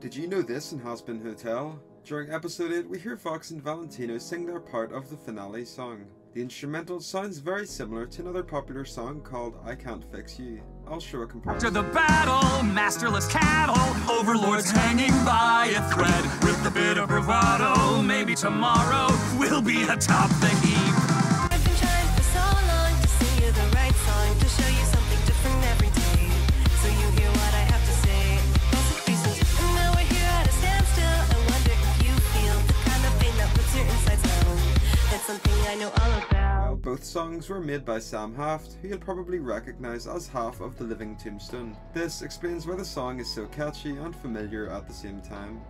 Did you know this in Hazbin Hotel? During episode 8, we hear Vox and Valentino sing their part of the finale song. The instrumental sounds very similar to another popular song called I Can't Fix You. I'll show a comparison. the battle, masterless cattle, overlords hanging by a thread. With a bit of bravado, maybe tomorrow we'll be atop the heap. I know all about. both songs were made by Sam Haft, who you'll probably recognise as half of The Living Tombstone. This explains why the song is so catchy and familiar at the same time.